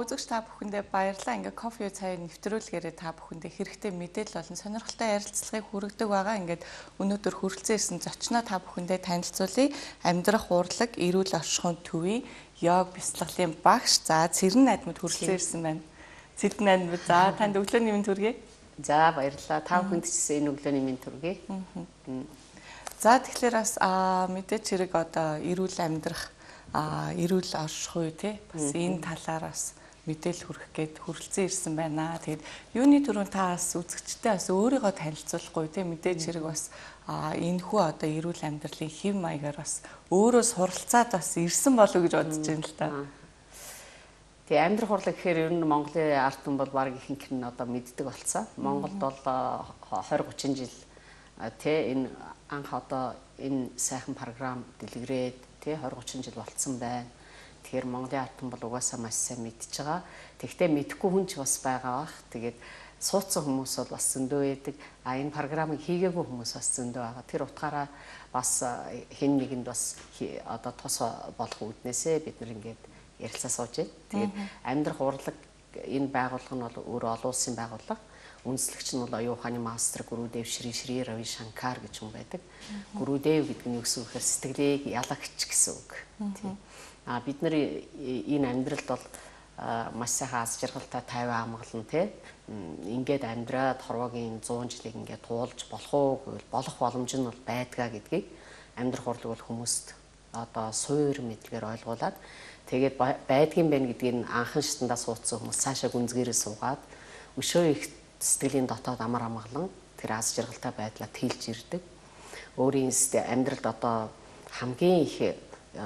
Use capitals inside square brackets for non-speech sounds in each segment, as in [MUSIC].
Үзэгч та бүхэндээ баярлалаа. Ингээ кофе цай нэвтрүүлгээрээ та бүхэндээ хэрэгтэй мэдээлэл болон сонирхолтой ярилцлагыг хүргэдэг байгаа. Ингээд өнөөдөр хүрэлцэн ирсэн зочноо та бүхэндээ танилцуулъя. Амьдрах урлаг, эрүүл оршихуйн төвийн йог бяцлаглалын багш. За Цэрэн найдмад хүрэлцэн ирсэн байна. Цэрэн найдмад за танд өглөөний мэнд хүргэе. За баярлалаа. Та бүхэнд ч энэ өглөөний мэнд хүргэе. За тэгэхээр бас мэдээч хэрэг одоо эрүүл амьдрах эрүүл оршихуй тий бас энэ талаар бас мэдээлэл хүргэх гээд хүрэлцэн ирсэн байна. Тэгээд юуны төрөнд та бас үзэгчтэй бас өөрийгөө танилцуулахгүй тий мэдээж хэрэг бас энэ хүү одоо эрүүл амьдралын хэв маягаар бас өөрөө суралцаад бас ирсэн болов гэж бодож байна л да. Тэгээ амьдрах хурлаг гэхээр ер нь Монголын ард түмэн бол баг ихэнх нь одоо мэддэг болцсон. Монголд бол 20 30 жил тий энэ анх одоо энэ сайхан програм дэлгэрээд тий 20 30 жил болцсон байна. Тэгэхээр Монголын түмэн бол угаасаа маш сайн мэдж байгаа. Тэгвэл мэдхгүй хүн ч бас байгаа бах. Тэгээд суудсан хүмүүс бол бас зөндөө байдаг. А энэ програмыг хийгээгүй хүмүүс бас зөндөө байгаа. Тэр утгаараа бас хэн нэгэнд бас одоо тус болох үүднээсээ бид нар ингээд ярилцаа сууж байна. Тэгээд амьдрах урлаг энэ байгууллага нь бол өөр олон улсын байгууллага үндэслэгч нь бол оюун ухааны мастер Гүрүдэв Шри Шри Рави Шанкар гэж хүн байдаг. Гүрүдэв гэдэг нь юу гэсэн үг гэхээр сэтгэлийг ялагч гэсэн үг. А бид нар энэ амьдралд бол маш сайхан аз жаргалтай 50 амгалан тий ингээд амьдраад хорвогийн 100 жилиг ингээд туулж болох уу гэвэл болох боломж нь бол байдгаа гэдгийг амьдрах урлаг бол хүмүүст одоо суур мэдлэгээр ойлгуулад тэгээд байдгийн байна гэдгийг анхан шатандаа суудсан хүмүүс цаашаа гүнзгээрээ суугаад өшөө их сэтгэлийн дотоод амар амгалан тэр аз жаргалтай байдлаа тэлж ирдэг. Өөрийн амьдралд одоо хамгийн их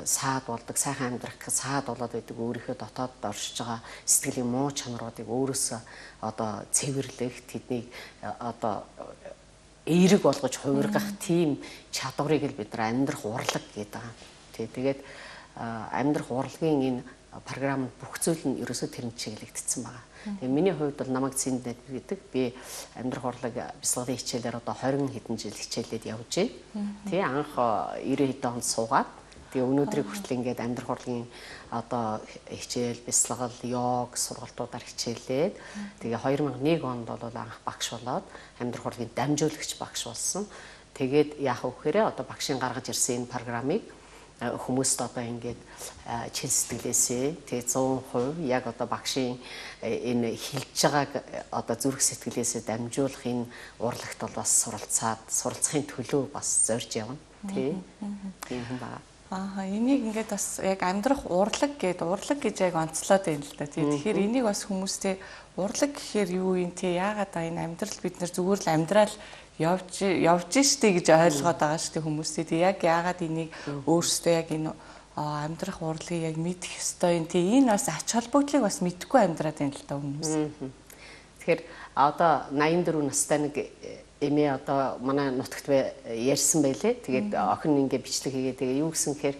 саад болдог, сайхан амьдрах гэх саад болоод байдаг өөрийнхөө дотоод оршиж байгаа сэтгэлийн муу чанаруудыг өөрөөсөө одоо цэвэрлэх, тэднийг э, одоо эерэг болгож хувиргах тийм чадварыг л бид нар амьдрах урлаг гэдэг байгаа. Тий, тэгээд амьдрах урлагийн энэ програмд бүх зүйл нь ерөөсөө тэрэнд чиглэгдсэн байгаа. Тэгээ миний хувьд бол намайг цэнднэт гэдэг би амьдрах урлаг бяцлагын хичээлээр одоо 20 хэдэн жил хичээлээд явж байна. Тий анх 90 хэдэн онд суугаад тэгээ өнөөдрийг хүртэл ингээд амьдрах урлагийн одоо хичээл, бяцлагал, йог сургалтуудаар хичээлээд тэгээ 2001 онд бол анх багш болоод амьдрах урлагийн дамжуулагч багш болсон. Тэгээд яах вэ гэхээр одоо багшийн гаргаж ирсэн энэ программыг хүмүүст одоо ингээд чин сэтгэлээсээ тэгээ 100% яг одоо багшийн энэ хилж байгааг одоо зүрх сэтгэлээсээ дамжуулах энэ урлагт бол бас суралцаад суралцахын төлөө бас зорж явна тий. Тийм байна. Аа энийг ингээд бас яг амьдрах урлаг гэд урлаг гэж яг онцлоод байна л да. Тэгэхээр энийг бас хүмүүстэй урлаг гэхээр юу юм те яагаад энэ амьдрал бид нар зүгээр л амьдрал явж явж штэ гэж ойлгоод байгаа штэ хүмүүстэй. Тэг яг яагаад энийг өөрсдөө яг энэ амьдрах урлагийг яг мэдэх ёстой юм. Тэг энэ бас ач холбогдлыг бас мэдхгүй амьдраад байна л та хүмүүс. Тэгэхээр одоо 84 настай нэг эмээ одоо манай нутагт ярьсан байлээ. Тэгээд охин ингээ бичлэг хийгээ тэгээ юу гэсэн гэхээр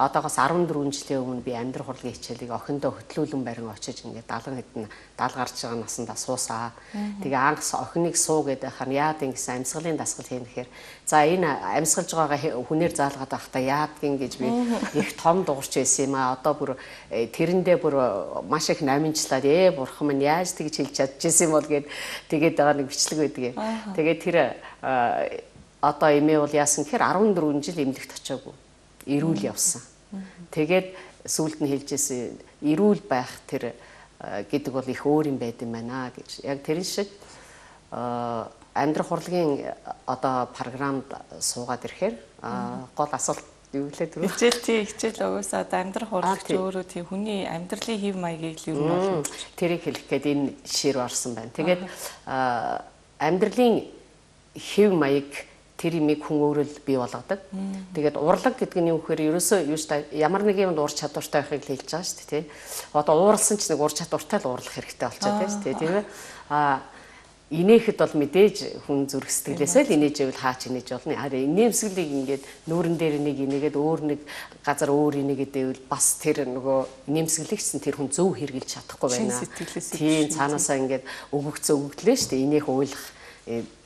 одоогоос 14 жилийн өмнө би амьдрах урлагийн хичээлийг охиндоо хөтлүүлэн барин очиж ингээд 70 хэдэн 70 гарч байгаа насандаа суусаа. Тэгээ анх охиныг суу гэдэг хань яад ингэсэн амьсгалын дасгал хийн гэхээр за энэ амьсгалж байгаа хүнээр заалгаад байхдаа яадгийн гэж би их том дуурч байсан юм а. Одоо бүр э, тэрэндээ бүр маш их наминчлаад ээ бурхан минь яаж тэгж хэлж чадчихсан юм бол гээд тэгээд байгаа нэг бичлэг байдаг. Тэгээд тэр одоо эмээ бол яасан гэхээр 14 жил эмнэлэгт очиагүй эрүүл явсан. Тэгээд сүулт нь хэлжсэн эрүүл байх тэр гэдэг бол их өөр юм байд юм байна гэж. Яг тэр шиг амьдрах урлагийн одоо програмд суугаад ирэхээр гол асуулт юу лээ түрүү? Хичээл тий хичээл угаасаа одоо амьдрах чи өөрөө тий. хүний амьдралын хэв маягийг л юу нь тэрийг хэлэх гээд энэ жишээр орсон байна. Тэгээд амьдралын хэв маяг тэр имийг хүн өөрөө л бий болгодог. Тэгээд урлаг гэдэг нь юу гэхээр ерөөсөө юу ч ямар нэг юмд ур чадвартай байхыг хэлж байгаа шүү дээ тий. Одоо ууралсан ч нэг ур чадвартай л уурлах хэрэгтэй болчиход байна шүү дээ тийм ээ. Аа инээхэд бол мэдээж хүн зүрх сэтгэлээсээ л инээж ивэл хаач инээж болно. Харин инээмсэглийг ингээд нүүрэн дээр нэг инээгээд өөр нэг газар өөр инээгээд ивэл бас тэр нөгөө инээмсэглэгчсэн тэр хүн зөв хэрглэж чадахгүй байна. Тийм цаанаасаа ингээд өгөгцөө өгөгдлээ шүү дээ. Инээх уйлах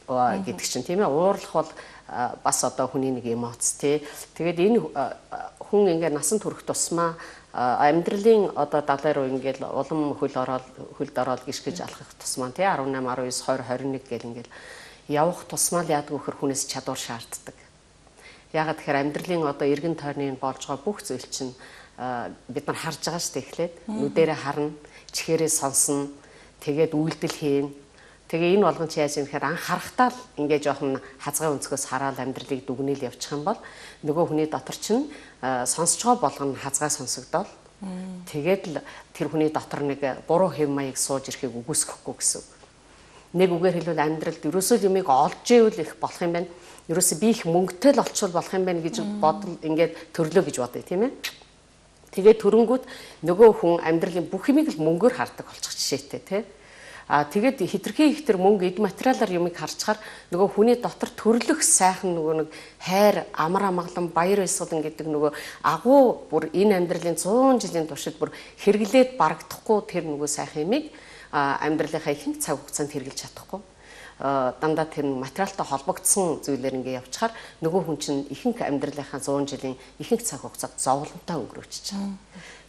гэдэг чинь тийм ээ уурлах бол бас одоо хүний нэг эмоц тий. Тэгээд энэ хүн ингээ насан турш тусмаа амьдралын одоо 70 руу ингээл улам хөл ороод хөлд ороод гიშгэж алхах тусмаа тий 18 19 20 21 гэл ингээл явах тусмаа л яадаг вөхөр хүнээс чадвар шаарддаг. Ягаад тэгэхээр амьдралын одоо эргэн тойрны болж байгаа бүх зүйл чинь бид нар харж байгаа шүү дээ эхлээд нүдэрээ харна, чихээрээ сонсно, тэгээд үйлдэл хийн Тэгээ энэ болгон чи яаж юм гэхээр анх харахтаа л ингээ жоохон хазгай өнцгөөс хараад амьдралыг дүгнээл явчих юм бол нөгөө хүний дотор чинь сонсож байгаа болгоно хазгай сонсогдоод тэгээд л тэр хүний дотор нэг буруу хэв маяг сууж ирэхийг үгүйсэхгүй гэсэн. Нэг үгээр хэлбэл амьдралд ерөөсөө юмыг олж ивэл их болох юм байна. Ерөөсөө би их мөнгөтэй л олчвол болох юм байна гэж бодол ингээд төрлөө гэж бодъё тийм ээ. Тэгээд төрөнгүүт нөгөө хүн амьдралын бүх юмыг л мөнгөөр хардаг болчих жишээтэй тийм ээ А тэгээд хитрхи их тэр мөнгө эд материалаар юмыг харчаар нөгөө хүний дотор төрлөх сайхан нөгөө нэг хайр, амар амгалан, баяр баясгалан гэдэг нөгөө агуу бүр энэ амьдралын 100 жилийн туршид бүр хэрэглээд барагдахгүй тэр нөгөө сайхан юмыг амьдралынхаа ихэнх цаг хугацаанд хэрэгжилж чадахгүй дандаа тэр материалтай холбогдсон зүйлээр ингээ явчихаар нөгөө хүн чинь ихэнх амьдралынхаа 100 жилийн ихэнх цаг хугацааг зовлонтой өнгөрөөчихөж байгаа.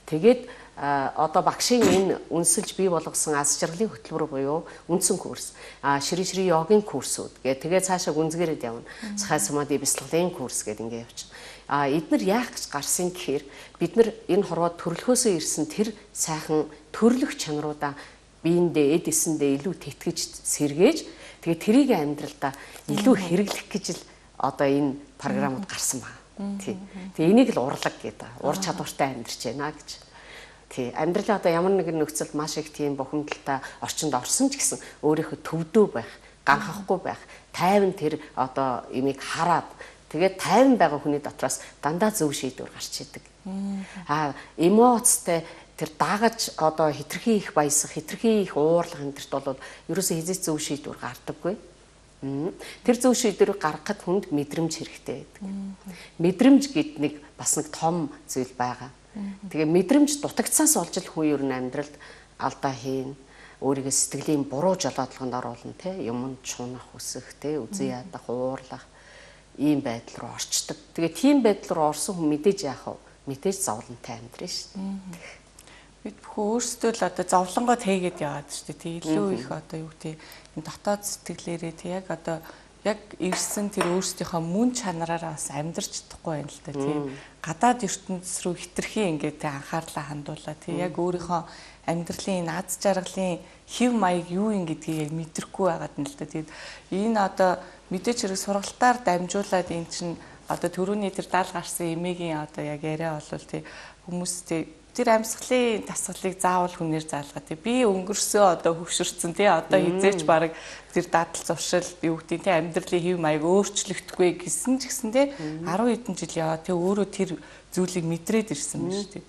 Тэгээд одоо багшийн энэ үнсэлж бий болгосон аз жаргалын хөтөлбөр буюу үндсэн курс а шири шири йогийн курсүүд гэ тэгээ цаашаа гүнзгийрэд явна цахай самади бяцлаглалын курс гэдэг ингээ явчихна а эднэр яах гэж гарсан гэхээр бид нар энэ хорвоо төрлөхөөсөө ирсэн тэр сайхан төрлөх чанаруудаа биендээ эд эсэндээ илүү тэтгэж сэргээж тэгээ трийг амьдралдаа илүү хэрэглэх гэж л одоо энэ програмууд гарсан байна. Тий. Тэгээ энийг л урлаг гэдэг. Ур чадвартай амьдарч байна гэж. Тий. Амьдралаа одоо ямар нэгэн нөхцөлд маш их тийм бухимдалтай орчинд орсон ч гэсэн өөрийнхөө төвдөө байх, ганхахгүй байх, тайван тэр одоо имийг хараад тэгээд тайван байгаа хүний дотроос дандаа зөв шийдвэр гарч идэг. Аа эмоцтой тэр дагаж одоо хитрхи их баясах, хитрхи их уурлах төрт бол ерөөсөө хизээч зөв шийдвэр гардаггүй. Тэр зөв шийдвэрийг гаргахад хүнд мэдрэмж хэрэгтэй байдаг. Мэдрэмж гэд нэг бас нэг том зүйл байгаа. Тэгээ мэдрэмж дутагдсаас олж л хүн ер нь амьдралд алдаа хийн өөрийгөө сэтгэлийн буруу жолоодлогонд оруулна те юмд чунах үсэх те үзэн ядах уурлах ийм байдал руу орчдөг. Тэгээ тийм байдал руу орсон хүн мэдээж яах вэ? Мэдээж зовлонтой амьдрын шүү дээ. Бид бүх өөрсдөө л одоо зовлонгоо тэгээд яваад шүү дээ. Тэг илүү их одоо юу гэдэг энэ дотоод сэтгэлээрээ тэг яг одоо яг ирсэн тэр өөрсдийнхөө мөн чанараараа бас амьдарч чадахгүй байна л да тийм. Гадаад ертөнцийн рүү хитрхи ингээд анхаарлаа хандуулаа тийм яг өөрийнхөө амьдралын аз жаргалын хэв маяг юу юм гэдгийг яг мэдрэхгүй байгаад нь л да тийм. Энэ одоо мэдээч хэрэг сургалтаар дамжуулаад эн чинь одоо төрөүний тэр даал гарсан эмээгийн одоо яг яриа болвол тийм хүмүүс тийм тэр амьсгалын тасгалыг заавал хүнээр заалгаа. Тий би өнгөрсөө одоо хөвшөрцөн тий одоо хизээч баг тэр дадал зуршил юу гэдэг тий амьдралын хэв маяг өөрчлөгдөхгүй гэсэн ч гэсэн тий 10 хэдэн жил яваа. Тий өөрөө тэр зүйлийг мэдрээд ирсэн байна шүү тий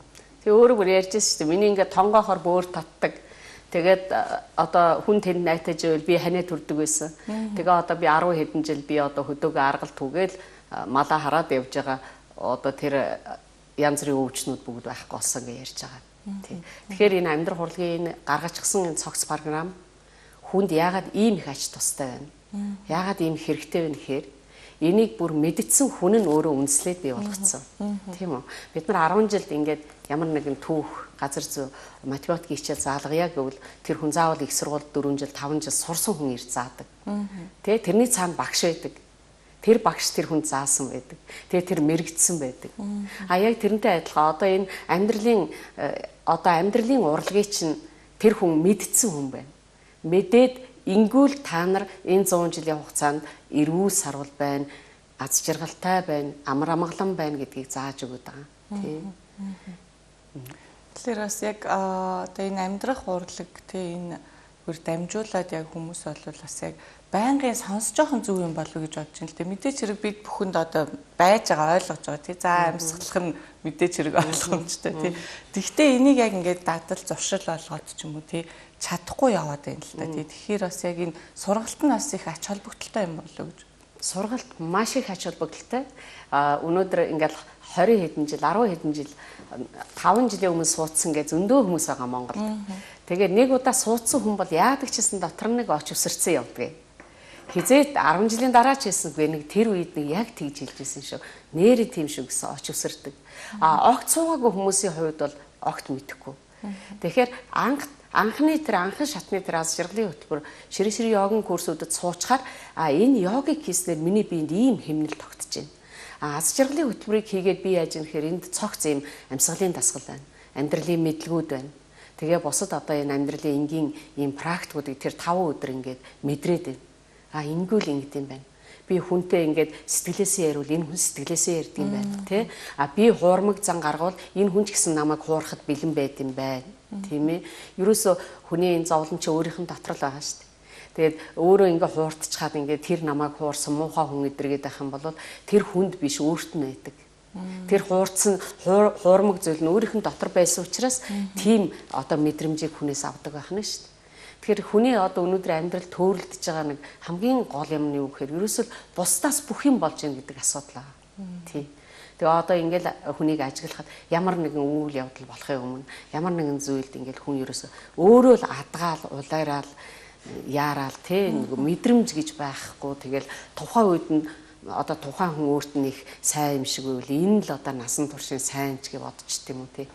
Тэгээ өөрөө бүр ярьж байсан шүү дээ. Миний ингээд тонгоохоор бөөр татдаг. Тэгээд одоо хүн тэнд найтаж ивэл би ханаа төрдөг байсан. Тэгээ одоо би 10 хэдэн жил би одоо хөдөөгөө аргал түгээл малаа хараад явж байгаа. Одоо тэр янз бүрийн өвчнүүд бүгд байхгүй болсон гэж ярьж байгаа. Тий. Тэгэхээр энэ амьдрал хурлын гаргачихсан энэ цогц програм хүнд яагаад ийм их ач тустай байна? Яагаад ийм хэрэгтэй вэ гэхээр энийг бүр мэдтсэн хүн нь өөрөө үнслээд бий болгоцсон. Тийм үү? Бид нар 10 жилд ингээд ямар нэгэн түүх газар зүй математик хичээл заалгая гэвэл тэр хүн заавал их сургууль 4 жил 5 жил сурсан хүн ирж заадаг. Тэ тэрний цаана багш байдаг тэр багш тэр хүн заасан байдаг. Тэгээ тэр мэрэгдсэн байдаг. А яг тэрнтэй адилхан одоо энэ амьдралын э, одоо амьдралын урлагийг чинь тэр хүн мэдсэн хүн байна. Мэдээд ингүүл та нар энэ 100 жилийн хугацаанд эрүүл сарвал байна, аз жаргалтай байна, амар амгалан байна гэдгийг зааж өгöd байгаа. Тийм. Тэгэхээр бас яг одоо энэ амьдрах урлаг тийм энэ бүр дамжуулаад яг хүмүүс бол бас яг байнгын сонсож жоохон зүг юм болов гэж бодож байна л дээ. Мэдээч хэрэг бид бүхэнд одоо байж байгаа ойлгож байгаа тий. За амьсгалах нь мэдээч хэрэг ойлгомжтой тий. Тэгвэл энийг яг ингээд дадал зуршил болгоод ч юм уу тий чадахгүй яваад байна л да. Тэгэхээр бас яг энэ сургалт нь бас их ач холбогдолтой юм болов гэж. Сургалт маш их ач холбогдолтой. А өнөөдөр ингээд 20 хэдэн жил 10 хэдэн жил 5 жилийн өмнө суудсан гэж зөндөө хүмүүс байгаа Монголд. Тэгээд нэг удаа суудсан хүн бол яадаг ч гэсэн дотор нэг оч өсөрцөн явдаг. Хизээд 10 жилийн дараа ч хэлсэнгүй нэг тэр үед нэг яг тэгж хэлжсэн шүү. Нэрээ тийм шүү гэсэн оч өсөрдөг. А огт суугаагүй хүмүүсийн хувьд бол огт мэдэхгүй. Тэгэхээр анх анхны тэр анхан шатны тэр аз жаргалын хөтөлбөр ширээ ширээ йогийн курсүүдэд суучаар а энэ йогыг хийснээр миний биед ийм хэмнэл тогтож байна. А аз жаргалын хөтөлбөрийг хийгээд би яаж юм гэхээр энд цогц ийм амьсгалын дасгал байна. Амьдралын мэдлгүүд байна. Тэгээ бусад одоо энэ амьдралын энгийн ийм практикуудыг тэр 5 өдөр ингээд мэдрээд байна. А ингэвэл ингэдэм байна. Би хүнтэй ингээд сэтгэлээсээ ярил энэ хүн сэтгэлээсээ ярьд юм байна тий а би хуурмаг зан гаргавал энэ хүн ч гэсэн намайг хуурахад бэлэн байд юм байна тийм ээ? Ерөөсө хүний энэ зовлон чи өөрийнх нь дотор л байгаа шүү дээ. Тэгээд өөрөө ингээ хууртчихад ингээ тэр намайг хуурсан муухай хүн эдэргээд байх юм бол тэр хүнд биш өөрт нь байдаг. Тэр хуурцсан хуурмаг зүйл нь өөрийнх нь дотор байсан учраас тийм одоо мэдрэмжийг хүнээс авдаг байх нь шүү дээ. Тэгэхээр хүний одоо өнөөдөр амьдрал төөрөлдөж байгаа нэг хамгийн гол юм нь юу гэхээр ерөөсөл бусдаас бүх юм болж гин гэдэг асуудал аа. Тий. Тэгээ одоо ингээл хүнийг ажиглахад ямар нэгэн үйл явдал болохын өмнө ямар нэгэн зүйлд ингээл хүн ерөөсө өөрөө л адгаал улайраал яараал тий мэдрэмж гэж байхгүй тэгэл тухайн үед нь одоо тухайн хүн өөрт нь их сайн юм шиг үйл энэ л одоо насан туршийн сайн ч гэж бодчих тийм үү тий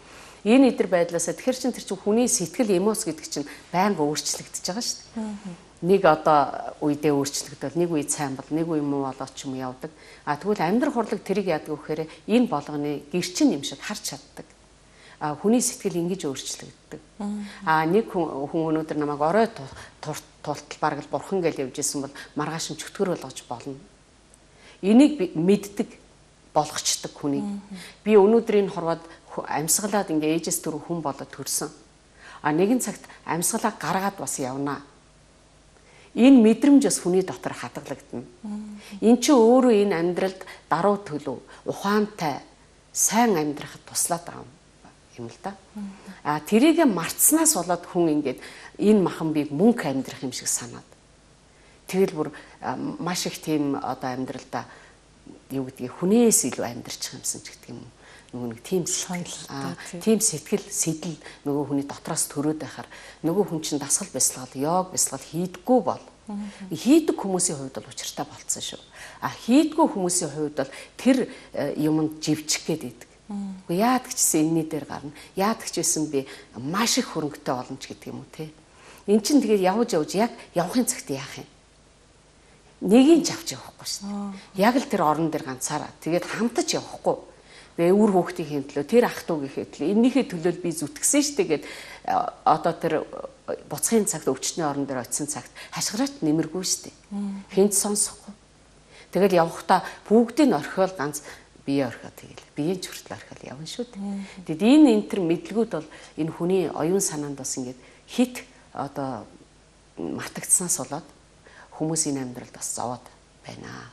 Энэ идэр байдлаасаа тэгэхэр чин тэр чин хүний сэтгэл эмоц гэдэг чинь байнга өөрчлөгдөж байгаа шүү дээ. Нэг одоо үедээ өөрчлөгдөл, нэг үед сайн бол, нэг үе муу болоод ч юм явдаг. А тэгвэл амьдрах хурлаг тэрийг яадаг вэхээр энэ болгоны гэрчин юм шиг харж чаддаг. А хүний сэтгэл ингэж өөрчлөгддөг. А нэг хүн өнөөдөр намайг орой тултал бараг л бурхан гэж явж исэн бол маргааш нь чөтгөр болгож болно. Энийг мэддэг болгочдөг хүнийг. Би өнөөдрийн хорвоод амьсгалаад ингээ ээжээс түрүү хүн болоод төрсөн. А нэгэн цагт амьсгалаа гаргаад бас явнаа. Энэ мэдрэмж бас хүний дотор хадгалагдана. Эн чинь өөрөө энэ амьдралд даруй төлөв, ухаантай, сайн амьдрахад туслаад байгаа юм л да. А тэрийг мартснаас болоод хүн ингээд энэ махан би мөнгө амьдрах юм шиг санаад. Тэгэл бүр маш их тийм одоо амьдралдаа юу гэдгийг хүнээс илүү амьдрчих юмсан ч гэдэг юм уу нөгөө нэг тийм сонирхол тийм сэтгэл сэтэл нөгөө хүний дотроос төрөөд байхаар нөгөө хүн чинь дасгал бясалгал йог бясалгал хийдэггүй бол хийдэг хүмүүсийн хувьд бол учиртай болцсон шүү. А хийдгүй хүмүүсийн хувьд бол тэр э, юмд живчих гээд идэг. Уу яад гчсэн энэний дээр гарна. Яад гчсэн би маш их хөрөнгөтэй болно ч гэдэг юм уу те. Эн чинь тэгээд явж явж яг явахын цагт яах юм? Нэгийг ч авч явахгүй шүү. Яг л тэр орон дээр ганцаараа. Тэгээд хамтаж явахгүй Тэгээ үр хүүхдийн төлөө тэр ах トゥ гэхэд төлөө эннийхээ төлөө би зүтгэсэн шүү дээ гэд э, одоо тэр э, буцхын цагт өвчтний орон дээр очисон цагт хашгираач нэмэргүй шүү дээ. Хинт сонсохгүй. Тэгэл явхдаа бүгдийг орхиол ганц бие орхиод тэгэл биеийн ч хүртэл орхиол явна шүү дээ. Тэгэд энэ энэ төр мэдлгүүд бол энэ хүний оюун санаанд бас ингээд хит одоо мартагдсанаас болоод хүмүүсийн амьдралд бас зовоод байна.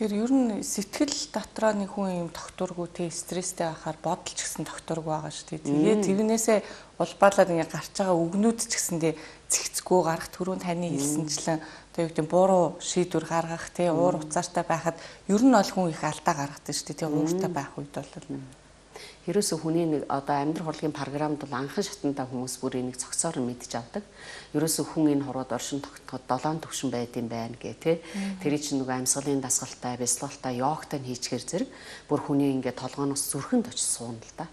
Тэгэхээр ер нь сэтгэл дотроо нэг хүн юм тогтургүй те стресстэй байхаар бодол ч гэсэн тогтургүй байгаа шүү дээ. Тэгээд тэрнээсээ улбаалаад ингээ гарч байгаа үгнүүд ч гэсэндээ цэгцгүй гарах түрүүн таны хэлсэнчлэн одоо юу гэдэг буруу шийдвэр гаргах те уур уцаартай байхад ер нь ол хүн их алдаа гаргадаг шүү дээ. Тэгээд ууртай байх үед бол Ерөөсө хүний нэг одоо амьдрах хурлын програмд бол анхан шатанда хүмүүс бүр энийг цогцоор мэдж авдаг. Ерөөсө хүн энэ хурууд оршин тогтоход долоон төвшин байд юм байна гэ тэ. Тэрий чинь нөгөө амьсгалын дасгалтай, бясалгалтай, йогтай хийчихэр зэрэг бүр хүний ингээд толгооноос зүрхэнд очиж суuna л да.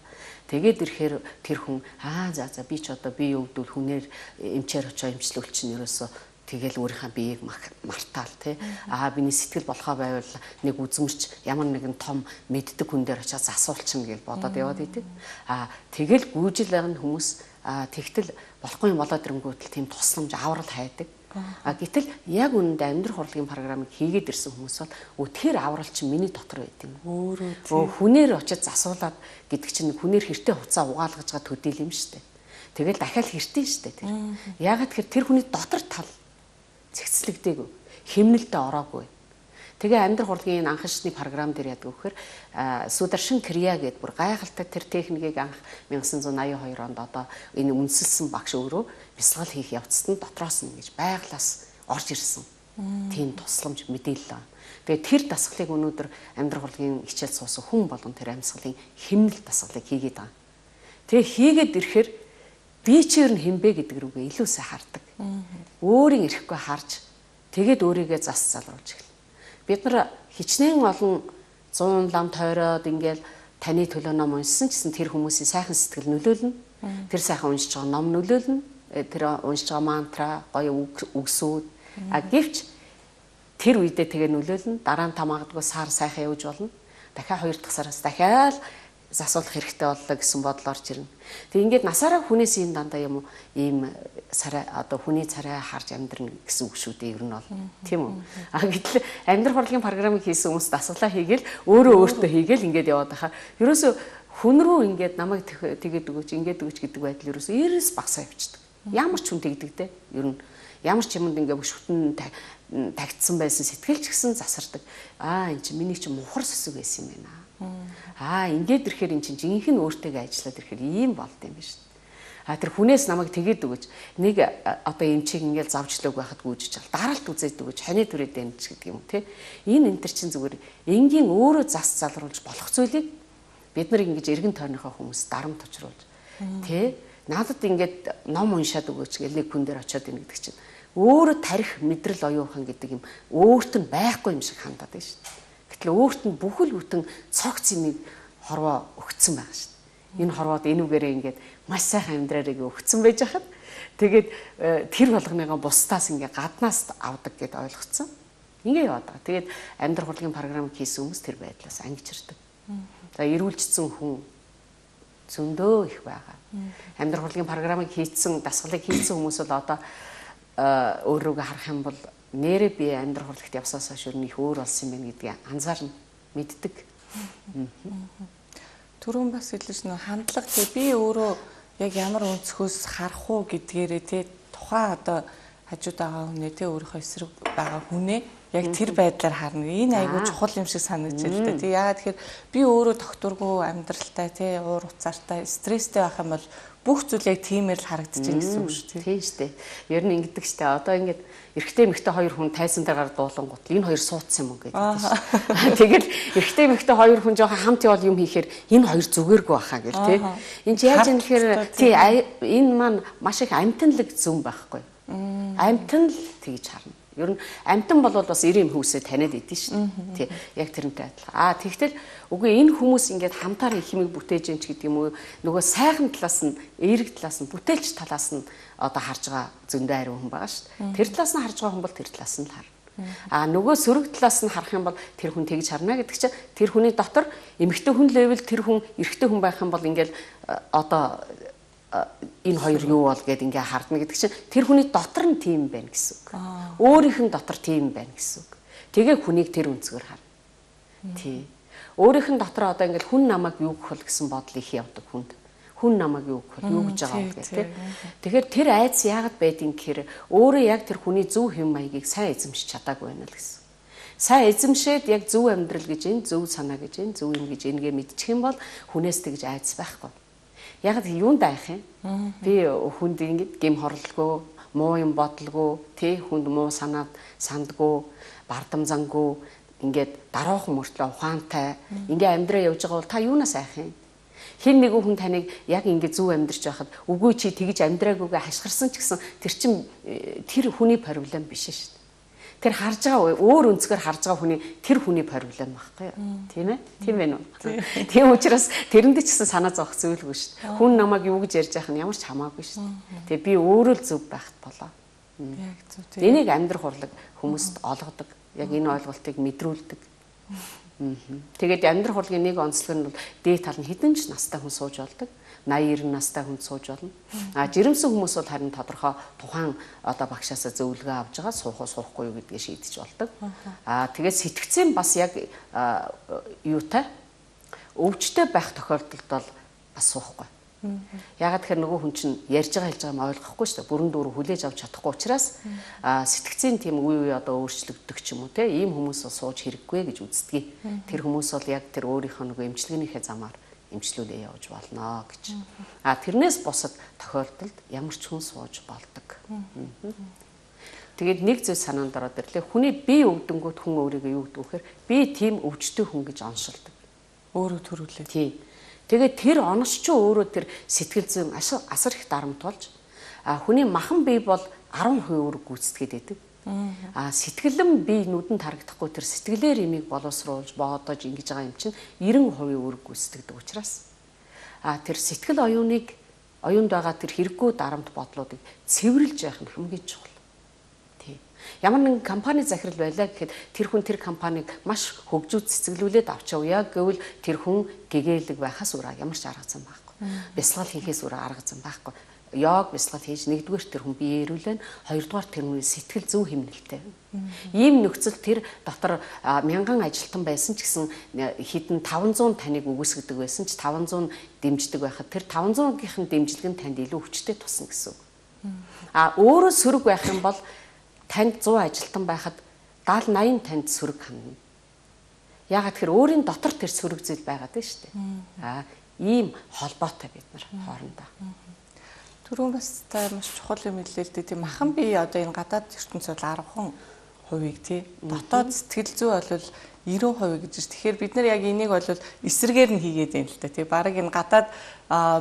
Тэгээд ирэхээр тэр хүн аа за за би ч одоо би өвдөл хүнээр эмчээр очоо эмчлүүл чинь ерөөсө тэгэл өөрийнхөө биеийг мартаал тий. Аа биний сэтгэл болохоо байвал нэг үзмэрч ямар нэгэн том мэддэг хүн дээр очиад асуулчихна гэж бодоод яваад идэг. Аа тэгэл гүйжил байгаа нь хүмүүс тэгтэл болохгүй юм болоод ирэнгүүтэл тийм тусламж аврал хайдаг. А гэтэл яг үнэндээ амьдрах урлагийн програмыг хийгээд ирсэн хүмүүс бол тэр аврал чинь миний дотор байд юм. Өөрөө. Хүнээр очиж засуулаад гэдэг чинь хүнээр хэртээ хуцаа угаалгаж байгаа төдийл юм штэ. Тэгэл дахиад хэртээ штэ тэр. Ягаад тэгэхээр тэр хүний дотор тал цэгцлэгдээгүй. Химнэлдээ ороогүй. Тэгээ амьдрах урлагийн анхан шатны програм дээр яадаг вөхөр Сударшин Крия гэдэг бүр гайхалтай тэр техникийг анх 1982 онд одоо энэ үнсэлсэн багш өөрөө бясалгал хийх явцад нь дотроос нь гэж байглаас орж ирсэн. Тийм тусламж мэдээлэл байна. Тэгээ тэр дасгалыг өнөөдөр амьдрах урлагийн хичээл суусан хүн болгон тэр амьсгалын химнэл дасгалыг хийгээд байгаа. Тэгээ хийгээд ирэхээр би чи ер нь хинбэ гэдэг рүүгээ илүү сайн хардаг. Өөрийн эрэхгүй харж Тэгээд өөрийгөө зас залруулж эхэлнэ. Бид нар хичнээн олон 100 лам тойроод ингээл таны төлөө ном уншсан гэсэн тэр хүмүүсийн сайхан сэтгэл нөлөөлнө. Тэр сайхан уншиж байгаа ном нөлөөлнө. Э, тэр уншиж байгаа мантра, гоё үгсүүд. А гэвч тэр үедээ тэгээ нөлөөлнө. Дараа нь та магадгүй сар сайхан явж болно. Дахиад хоёр дахь сараас дахиад засуулах хэрэгтэй боллоо гэсэн бодол орж ирнэ. Тэг ингээд насаараа хүнээс ийм дандаа юм уу ийм царай одоо хүний царай харж амьдрна гэсэн үг шүү дээ ер нь бол тийм үү. А гэтэл амьдрах хурлын програмыг хийсэн хүмүүс дасгалаа хийгээл өөрөө өөртөө хийгээл ингээд яваад байхаа. Ерөөсө хүн рүү ингээд намайг тэгээд өгөөч ингээд өгөөч гэдэг байдал ерөөсө ерөөс багсаа явчихдаг. Ямар ч хүн тэгдэг те ер нь ямар ч юмд ингээд бүшгтэн тагтсан байсан сэтгэл ч гэсэн засардаг. Аа эн чинь миний чинь мухар сүсэг байсан юм байна Аа ингээд ирэхээр эн чинь жинхэнэ өөртөөгээ ажиллаад ирэхээр ийм болд юм биш. А тэр хүнээс намайг тэгээд өгөөч. Нэг одоо эмчиг ингээл завжлаг байхад гүйжиж чал. Дараалт үзээд өгөөч. Ханы түрээ дэмж гэдэг юм те. Энэ энэ төр чин зүгээр энгийн өөрөө зас залруулж болох зүйлийг бид нар ингэж эргэн тойрныхоо хүмүүс дарамт учруулж те. Надад ингээд ном уншаад өгөөч гэл нэг хүн дээр очиод ийн гэдэг чинь өөрөө тарих мэдрэл оюухан гэдэг юм өөрт нь байхгүй юм шиг хандаад байна шүү дээ. Гэтэл өөрт нь бүхэл бүтэн цогц юмыг хорвоо өгцөн байгаа шүү дээ. Энэ хорвоод энүүгээрээ ингээд маш сайхан амьдраарыг өгцөн байж хахад тэгээд э, тэр болгоныгоо бусдаас ингээ гаднаас авдаг гэд ойлгоцсон. Ингээ яваад байгаа. Тэгээд амьдрах хурлын програмыг хийсэн хүмүүс тэр байдлаас ангижирдаг. За эрүүлжсэн хүн зөндөө их байгаа. Амьдрах хурлын програмыг хийцэн дасгалыг хийсэн хүмүүс бол одоо э, өөрөөгөө харах юм бол нэрээ би амьдрах урлагт явсаасаа шүрн их өөр болсон юм байна гэдгийг анзаарна мэддэг. Түрүүн бас хэлж нөө хандлага тий би өөрөө яг ямар өнцгөөс харах уу гэдгээрээ тий тухайн одоо хажууд байгаа хүнээ тий өөрийнхөө эсрэг байгаа хүнээ яг тэр байдлаар харна. Энэ айгүй чухал юм шиг санагдаж байна л да. Тий яагаад тэгэхээр би өөрөө докторгүй амьдралтай тий уур уцаартай стресстэй байх юм бол бүх зүйл яг тиймэр л харагдаж байна гэсэн үг шүү дээ. Тийм шүү дээ. Ер нь ингэдэг шүү дээ. Одоо ингээд эрэгтэй эмэгтэй хоёр хүн тайсан дээр дуулангууд энэ хоёр суудсан юм гэдэг шүү. [LAUGHS] Тэгэл эрэгтэй эмэгтэй хоёр хүн жоохон хамт явал юм хийхээр энэ хоёр зүгээргүй баха гэл тий. Энд яаж юм гэхээр тий энэ маань маш их амтналаг зүн байхгүй. Амтнал тэгж харна. Ер нь амтан бол бас 90 хүмүүсээ таниад идэв шүү дээ. Тий. Яг тэрнтэй адилхан. Аа тэгтэл үгүй энэ хүмүүс ингээд хамтаар их хэмиг бүтээж юм ч гэдэг юм уу нөгөө сайхан талаас нь эерэг талаас нь бүтээлч талаас нь одоо харж байгаа зөндөө ариун хүн байгаа шүү дээ. Тэр талаас нь харж байгаа хүн бол тэр талаас нь л харна. А нөгөө сөрөг талаас нь харах юм бол тэр хүн тэгж харна гэдэг чинь тэр хүний дотор эмэгтэй хүн левел тэр хүн эрэгтэй хүн байх юм бол ингээл одоо энэ хоёр юу бол гэд ингээ хардна гэдэг чинь тэр хүний дотор нь тийм байна гэсэн үг. Өөрийнх нь дотор тийм байна гэсэн үг. Тэгээ хүнийг тэр үнцгөр харна. Тий. Өөрийнх нь дотор одоо ингээл хүн намайг юу гэх бол гэсэн бодол их явдаг хүнд. Хүн намайг юу гэх бол юу гэж байгаа гэх тий. Тэгэхээр тэр айц яагаад байдгийг гэхээр өөрөө яг тэр хүний зөв хэм маягийг сайн эзэмшиж чадаагүй байна л гэсэн. Сайн эзэмшээд яг зөв амьдрал гэж энэ зөв санаа гэж энэ зөв юм гэж энгээ мэдчих юм бол хүнээс тэгж айц байхгүй яг юунд айх юм? Би хүнд ингэж гим хорлолгүй, муу юм бодлого, тий хүнд муу санаад сандгүй, бардамзангүй ингээд дараахан мөртлөө ухаантай ингээ амьдраа явж байгаа бол та юунаас айх юм? Хин нэгэн хүн таныг яг ингэ зөв амьдрч байхад үгүй чи тэгж амьдраагүйгээ хашгирсан ч гэсэн тэр чин э, тэр хүний проблем биш шүү дээ тэр харж байгаа өөр өнцгөр харж байгаа хүний тэр хүний проблем байхгүй юу? Тийм ээ? Тийм байна уу? Тийм учраас тэрэндээ ч гэсэн санаа зовох зүйлгүй шүү дээ. Хүн намайг юу гэж ярьж байх нь ямар ч хамаагүй шүү дээ. Тэгээ би өөрөө л зөв байхт болоо. Яг зөв тийм. Энийг амьдрах урлаг хүмүүст олгодог. Яг энэ ойлголтыг мэдрүүлдэг. Тэгээд амьдрах урлагийн нэг онцлог нь бол дээд тал нь хідэн ч настай хүн сууж болдог. 80 90 настай хүн сууж болно. А жирэмсэн хүмүүс бол харин тодорхой тухайн одоо багшаасаа зөвлөгөө авж байгаа суух уу суухгүй юу гэдгийг шийдэж болдог. А тэгээд сэтгцэн бас яг юутай өвчтэй байх тохиолдолд бол бас суухгүй. Ягаад тэгэхээр нөгөө хүн чинь ярьж байгаа хэлж байгаа юм ойлгохгүй шүү дээ. Бүрэн дүүрэн хүлээж авч чадахгүй учраас сэтгцийн тийм үе үе одоо өөрчлөгддөг ч юм уу те ийм хүмүүс сууж хэрэггүй гэж үздэг. Тэр хүмүүс бол яг тэр өөрийнхөө нөгөө эмчилгээнийхээ замаар эмчлүүлээ явуулж болно гэж. А тэрнээс бусад тохиолдолд ямар ч хүн сууж болдог. Тэгээд нэг зүйл санаанд ороод ирлээ. Хүний бие өвдөнгөт хүн өөрийгөө юу гэдэг вэхээр би тийм өвчтөй хүн гэж оншилдог. Өөрөө төрүүлээ. Тий. Тэгээд тэр оноч ч өөрөө тэр сэтгэл зүйн асар их дарамт болж а хүний махан бие бол 10% өөр гүйцэтгээд байдаг. А сэтгэлэн би нүдэнд харагдахгүй тэр сэтгэлээр имийг боловсруулж боодож ингэж байгаа юм чинь 90% үүрэг гүйцэтгэдэг учраас а тэр сэтгэл оюуныг оюунд байгаа тэр хэрэггүй дарамт бодлуудыг цэвэрлж явах нь хамгийн чухал. Тий. Ямар нэгэн компани захирал байлаа гэхэд тэр хүн тэр компанийг маш хөгжүүд цэцгэлүүлээд авч явъя гэвэл тэр хүн гэгээлэг байхаас өөр ямар ч арга зам байхгүй. Бясалгал хийхээс өөр арга зам байхгүй йог бясалгал хийж нэгдүгээр тэр хүн бие эрүүлэн хоёрдугаар тэр хүний сэтгэл зөв хэмнэлтэй. Ийм нөхцөл тэр дотор мянган ажилтан байсан ч гэсэн хэдэн 500 таныг үгүйсгдэг байсан ч 500 дэмждэг байхад тэр 500-ийн дэмжлэг нь танд илүү хүчтэй тусна гэсэн үг. А өөрөө сөрөг байх юм бол танд 100 ажилтан байхад 70 80 танд сөрөг хандна. Яагаад тэгэхээр өөрийн дотор тэр сөрөг зүйл байгаад байна шүү дээ. А ийм холбоотой бид нар хоорондоо. Түрүүн бас та маш чухал юм хэлээ л дээ. Тийм махан би одоо энэ гадаад ертөнцийн 10хан хувийг тий. Дотоод сэтгэл зүй бол 90% гэж байна. Тэгэхээр бид нар яг энийг бол эсрэгээр нь хийгээд байна л да тий. Бараг энэ гадаад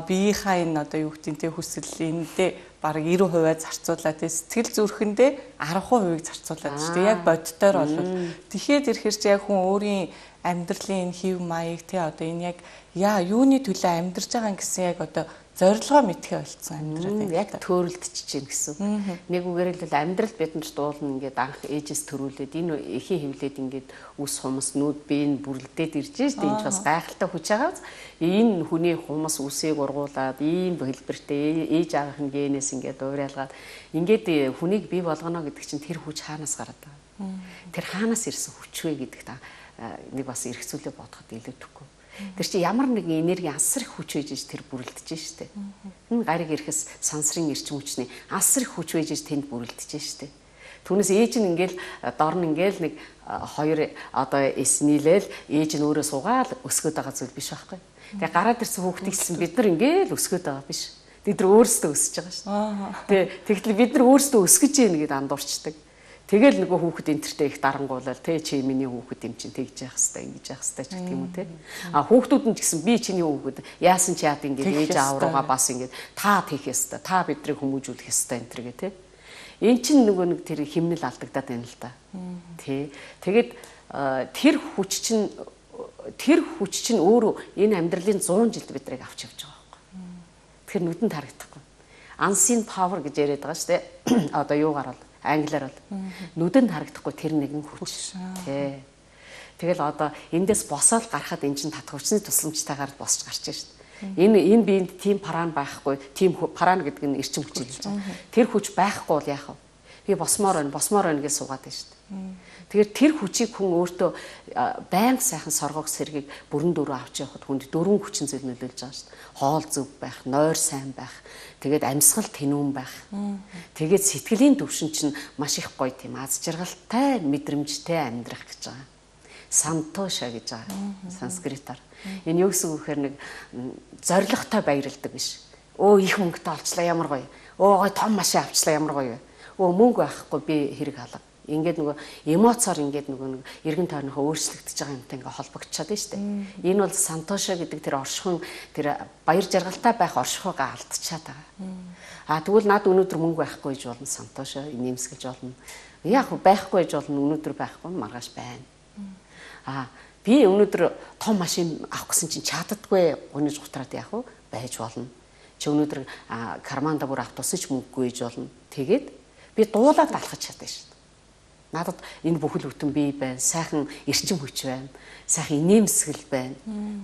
биеийнхаа энэ одоо юу гэдэг тий хүсэл эндээ бараг 90% зарцуулаад тий сэтгэл зүрхэндээ 10%-ийг зарцуулаад шүү дээ. Яг боддоор бол тэгэхээр ирэхэр чи яг хүн өөрийн амьдралын энэ хев маяг тий одоо энэ яг яа юуны төлөө амьдарч байгаа юм гэсэн яг одоо зорилгоо мэдхээ болцсон амьдрал яг төөрөлдчихэж гин гэсэн. Нэг үгээр л амьдрал бидэнд дуулна ингээд анх ээжээс төрүүлээд энэ эхийн хөвлөд ингээд үс хумс нүд биеийн бүрлдээд ирж штэ энэ ч бас гайхалтай хүч байгаа. Энэ хүний хумс үсийг ургуулад ийм хэлбэртэй ээж аавын генээс ингээд уурайлгаад ингээд хүнийг бий болгоно гэдэг чинь тэр хүч хаанаас гараад байгаа. Тэр хаанаас ирсэн хүч вэ гэдэг та нэг бас эргцүүлээ бодоход илүүдэхгүй Тэр чи ямар нэгэн энерги асар их хүч байж тэр бүрэлдэж штэ. Энэ гариг ирэхс сансрын эрчим хүчний асар их хүч байж тэнд бүрэлдэж штэ. Түүнээс ээж нь ингээл дор нь ингээл нэг хоёр одоо эс нийлээл ээж нь өөрөө суугаал өсгöd байгаа зүйл биш байхгүй. Тэгээ гараад ирсэн хүүхдийг гэсэн бид нар ингээл өсгöd байгаа биш. Бид нар өөрсдөө өсөж байгаа шүү. Тэгээ тэгтэл бид нар өөрсдөө өсгөж яах гээд андуурчдаг. Тэгэл нөгөө хүүхэд энтертэй их дарангуулал те чи миний хүүхэд юм чинь тэгж яах хэвээр ингэж яах хэвээр ч гэх юм уу те. А хүүхдүүд нь ч гэсэн би чиний хүүхэд яасан ч яад ингэж ээж аав руугаа бас ингэж та тийх ёстой. Та бидрийг хүмүүжүүлэх энэ төр гэ те. Эн чинь нөгөө нэг тэр химнэл алдагдаад байна л да. Тэ. Тэгэд тэр хүч чинь тэр хүч чинь өөрөө энэ амьдралын 100 жилд бидрийг авч явж байгаа байхгүй. Тэгэхээр нүдэнд харагдахгүй. Unseen power гэж яриад байгаа шүү дээ. [CLEARS THROAT] Одоо юугаар бол англиар бол нүдэнд харагдахгүй тэр нэгэн хүч тий. Тэгэл одоо эндээс босоод гарахад эн чин хүчний тусламжтайгаар босч гарч байна шүү дээ. Энэ энэ биед тийм паран байхгүй, тийм паран гэдэг нь эрчим хүч хэлж байгаа. Тэр хүч байхгүй бол яах вэ? Би босмоор байна, босмоор байна гэж суугаад байна шүү дээ. Тэгэхээр тэр хүчийг хүн өөртөө байнга сайхан соргог сэргийг бүрэн дөрөв авч явахад хүнд дөрвөн хүчин зүйл нөлөөлж байгаа шүү дээ. Хоол зөв байх, нойр сайн байх, тэгээд амьсгал тэнүүн байх. Тэгээд сэтгэлийн төвшин чинь маш их гоё тийм аз жаргалтай, мэдрэмжтэй амьдрах гэж байгаа. Сантоша гэж байгаа. Санскритаар. Энэ юу гэсэн үг гэхээр нэг зоригтой баярлдаг биш. Өө их мөнгөтэй олчлаа ямар гоё. Өө гоё том машин авчлаа ямар гоё. Өө мөнгө байхгүй би хэрэг халга ингээд нөгөө эмоцоор ингээд нөгөө нэг эргэн тойрныхоо өөрчлөгдөж байгаа юмтай ингээд холбогдчиход байна шүү дээ. Энэ бол сантоша гэдэг тэр оршихуйн тэр баяр жаргалтай байх оршихуйгаа алдчихад байгаа. Аа тэгвэл над өнөөдөр мөнгө байхгүй гэж болно сантоша нэмсгэлж болно. Яг байхгүй гэж болно өнөөдөр байхгүй маргааш байна. Аа би өнөөдөр том машин авах гэсэн чинь чаддаггүй гуниж гутраад яах вэ? байж болно. Чи өнөөдөр карманда бүр автобусч мөнгөгүй гэж болно. Тэгээд би дуулаад алхаж чадсан шүү Надад энэ бүхэл бүтэн бий байна. Сайхан эрчим хүч байна. Сайхан инээмсгэл байна.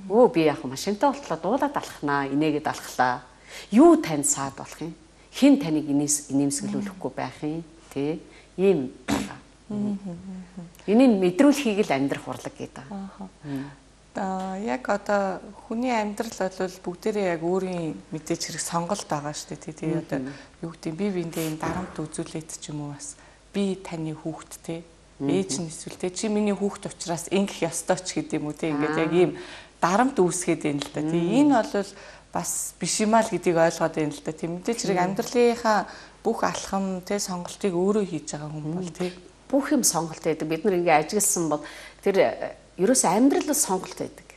Өө би яг машинтай болтлоо дуулаад алхнаа, инээгээд алхлаа. Юу тань саад болох юм? Хэн таныг инээмсгэлүүлэхгүй байх юм? Тэ? Ийм Энийг мэдрүүлэхийг л амьдрах урлаг гэдэг. Аа яг одоо хүний амьдрал бол бүгдээрээ яг өөрийн мэдээж хэрэг сонголт байгаа шүү дээ. Тэгээ одоо юу гэдэг бие биендээ энэ дарамт үзүүлээд ч юм уу бас би таны хүүхэдтэй ээж нь эсвэл те чи миний хүүхэд учраас ингэх ёстой ч гэдэг юм уу те ингээд яг ийм дарамт үүсгээд байна л да. Тэгээ энэ бол бас биш юм аа л гэдгийг ойлгоод байна л да. Тийм мэдээж хэрэг амьдралынхаа бүх алхам те сонголтыг өөрөө хийж байгаа хүн бол те бүх юм сонголт байдаг. Бид нар ингээ ажигласан бол тэр ерөөсөө амьдрал бол сонголт байдаг.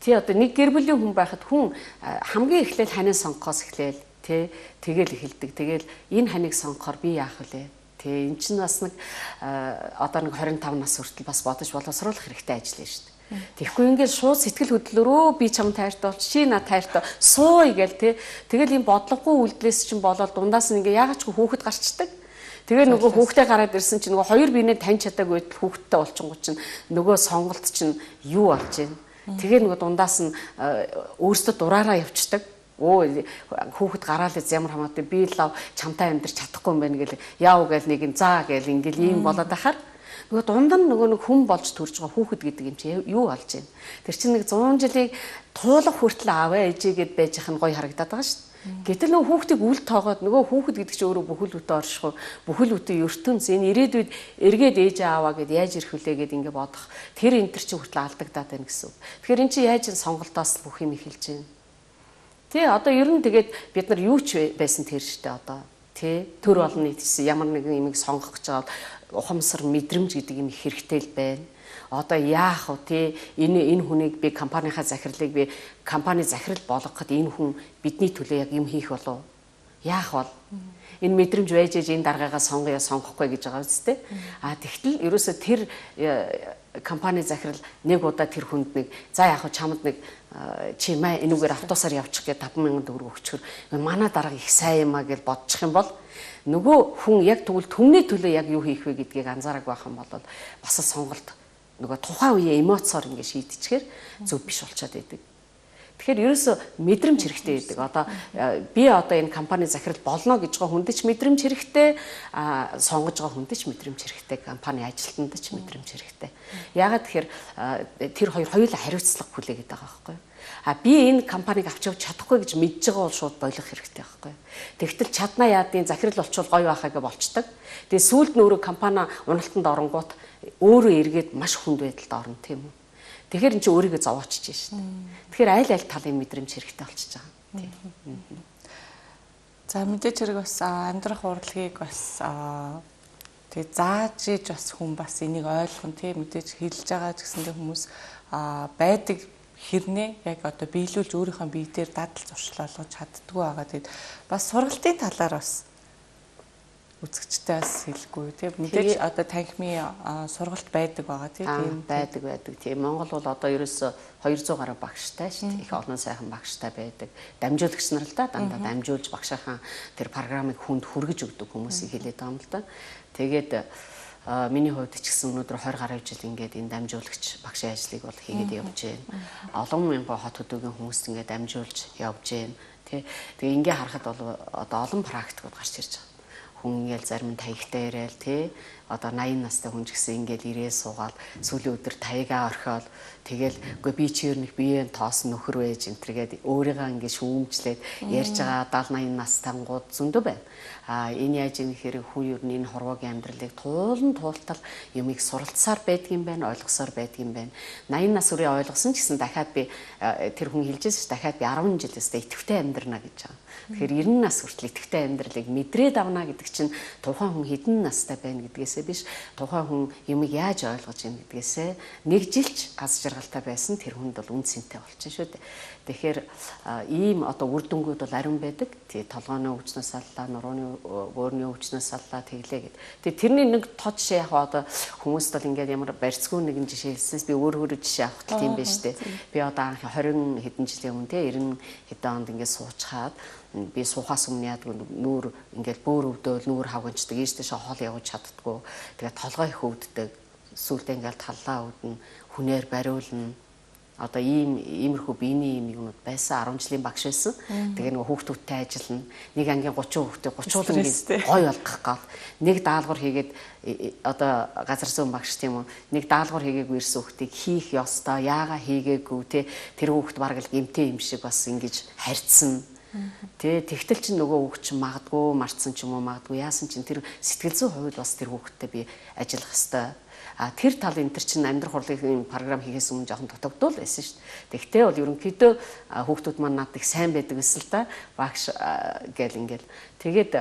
Тий одоо нэг гэр бүлийн хүн байхад хүн хамгийн эхлээд ханаа сонгохоос эхлээл тий тэгэл эхэлдэг. Тэгэл энэ ханыг сонгохоор би яах вэ? Тэ эн чинь бас нэг одоо нэг 25 нас хүртэл бас бодож боловсруулах хэрэгтэй ажил шүү дээ. Тэгэхгүй ингээд шууд сэтгэл хөдлөлөөрөө би чам тайртай бол чи на тайртай сууя гээл те. Тэгэл юм бодлогогүй үйлдэлээс чинь болоод дундаас нь ингээ ягаад ч хүүхэд гарчдаг. Тэгээ нөгөө хүүхдээ гараад ирсэн чинь нөгөө хоёр биенээ таньж чадаагүй байтал хүүхэдтэй болчихгоо чинь нөгөө сонголт чинь юу болж байна. Тэгээ нөгөө дундаас нь өөрсдөө дураараа явцдаг өө хүүхэд гараал из ямар хамаатай. Би л чамтай амьдрч чадахгүй юм байна гэл. Яав гээл нэг нь заа гээл ингээл ийм болоод ахаар. Нөгөө дунд нь нөгөө нэг хүн болж төрж байгаа хүүхэд гэдэг юм чи юу болж байна? Тэр чинь нэг 100 жилийн туулах хүртэл ааваа ээжээгээд байж их нь гоё харагдаад байгаа шүү дээ гэтэл нөгөө хүүхдийг үл тоогоод нөгөө хүүхэд гэдэг чинь өөрөө бүхэл бүтэ оршихуу бүхэл бүтэ ертөнц энэ ирээдүйд эргээд ээж ааваа гэд яаж ирэх вүлээ гэд ингээ бодох. Тэр энэ төр чинь хүртэл алдагдаад байна гэсэн үг. Тэгэхээр эн чинь яаж ин сонголтоос бүх юм эхэлж байна? Тий одоо ер нь тэгээд бид нар юу ч байсан тэр штэ одоо. Тий төр нийт гэсэн ямар нэгэн имийг сонгох гэж байгаа ухамсар мэдрэмж гэдэг юм хэрэгтэй л байна. Одоо яах вэ? Тий энэ энэ хүнийг би компанийнхаа захирлыг би компани захирал болгоход энэ хүн бидний төлөө яг юм хийх болов яах бол энэ мэдрэмж байж ээж энэ даргаагаа сонгоё сонгохгүй гэж байгаа үстэй. А тэгтэл ерөөсө тэр э, компани захирал нэг удаа тэр хүнд нэг за яг чамд нэг чи маа энүүгээр автобусаар явчих гээд 5000 төгрөг өгчхөр. Манай дарга их сайн юм а гэж бодчих юм бол нөгөө хүн яг тэгвэл түмний төлөө яг юу хийх вэ гэдгийг анзаараг байх юм бол бас сонголт нөгөө тухайн үеийн эмоцоор ингэ шийдчихээр зөв биш болчиход байдаг. Тэгэхээр ерөөсө мэдрэмж хэрэгтэй гэдэг. Одоо э, би одоо энэ компани захирал болно гэж байгаа хүнд ч мэдрэмж хэрэгтэй, а сонгож байгаа хүнд ч мэдрэмж хэрэгтэй, компани ажилтнанд ч мэдрэмж хэрэгтэй. Яагаад тэгэхээр тэр хоёр хоёулаа хариуцлага хүлээгээд байгаа байхгүй юу? А би энэ компаниг авч явж чадахгүй гэж мэдж байгаа бол шууд болох хэрэгтэй байхгүй? Тэгтэл чаднаа яадын захирал болчвол гоё байхаа гэж болчдаг. Тэгээ сүүлд нь өөрөө компани уналтанд оронгууд өөрөө эргээд маш хүнд байдалд орно тийм үү? Тэгэхээр эн чинь өөрийгөө зовоочж шин. Тэгэхээр аль аль талын мэдрэмж хэрэгтэй болчихж байгаа. Тийм. За мэдээч хэрэг бас амьдрах урлагийг бас тэгээ зааж иж бас хүн бас энийг ойлгох нь тийм мэдээж хэлж байгаа ч гэсэндээ хүмүүс байдаг хэрнээ яг одоо биелүүлж өөрийнхөө бие дээр дадал зуршил олгож чаддгүй байгаа. Тэгэд бас сургалтын талаар бас үзэгчтэй бас хэлэхгүй тийм. Мэдээж одоо танхимын сургалт байдаг байгаа тийм. Байдаг байдаг тийм. Монгол бол одоо ерөөсө 200 гаруй багштай шүү дээ. Их олон сайхан багштай байдаг. Дамжуулагч нар л да дандаа дамжуулж багшаахан тэр програмыг хүнд хүргэж өгдөг хүмүүсийг хэлээд байгаа юм л да. Тэгээд миний хувьд ч гэсэн өнөөдөр 20 гаруй жил ингээд энэ дамжуулагч багшийн ажлыг бол хийгээд явж байна. Олон мянган хот хөдөөгийн хүмүүст ингээд дамжуулж явж байна тий тэгээ ингээ харахад бол одоо олон практикууд гарч ирж байгаа хүн ингээл зарим нь таягтай ирээл тий одоо 80 настай хүн ч гэсэн ингээл ирээ суугаад сүүлийн өдөр таягаа орхиол тэгэл үгүй би чи ер нь биеэ тоос нөхөр байж энтергээд өөрийгөө ингээд шүүмжлээд ярьж байгаа 70 80 настай гууд зөндөө байна. А энэ яаж юм хэрэг хүн ер нь энэ хорвогийн амьдралыг туулан туултал юмыг суралцсаар байдгийм байна ойлгосоор байдгийм байна. 80 нас үрээ ойлгосон ч гэсэн дахиад би тэр хүн хэлжээс дахиад би 10 жил өстэй идэвхтэй амьдрна гэж байгаа Тэгэхээр 90 нас хүртэл идэвхтэй амьдралыг мэдрээд авна гэдэг чинь тухайн хүн хэдэн настай байна гэдгээсээ биш тухайн хүн юмыг яаж ойлгож байна гэдгээсээ нэг жилч аз жаргалтай байсан тэр хүнд бол үн цэнтэй болчихно шүү дээ. Тэгэхээр ийм одоо үр дүнгууд бол ариун байдаг. Тий толгооны өвчнөөс саллаа, нурууны өөрний өвчнөөс саллаа тэглээ гэд. Тэгээ тэрний нэг тод жишээ яг одоо хүмүүст бол ингээд ямар барьцгүй нэгэн жишээ хэлсэнээс би өөр өөр жишээ авах тийм байж тээ. Би одоо анх 20 хэдэн жилийн өмнө тий 90 хэдэн онд ингээд суучхаад би суухаас өмнө яадаг нүүр ингээд бөөр өвдөөл нүүр хавганчдаг ийштэй хоол явуулж чаддггүй тэгээ толгой их өвддөг сүултээ ингээд таллаа өвдөн хүнээр бариулна одоо ийм иймэрхүү биений юм юмуд байсан 10 жилийн багш байсан. Тэгээ нөгөө хүүхдүүдтэй ажиллана. Нэг ангийн 30 хүүхдээ 30 уулын гой болгох гал. Нэг даалгавар хийгээд одоо газар зүүн багш тийм үү. Нэг даалгавар хийгээгүй ирсэн хүүхдийг хийх ёстой. Яага хийгээгүй те тэр хүүхд бараг л гэмтээ юм шиг бас ингэж харьцсан Тэ тэгтэл чинь нөгөө хүүхд чинь магадгүй марцсан ч юм уу магадгүй яасан чинь тэр сэтгэл зүйн хувьд бас тэр хүүхдтэй би ажиллах хэвээр А тэр тал энэ төр чинь амьдрах хурлын програм хийхээс өмнө жоохон дутагдвал байсан шүү дээ. Тэгтээ бол ерөнхийдөө хүүхдүүд маань надад их сайн байдаг гэсэн л та багш гээл ингээл. Тэгээд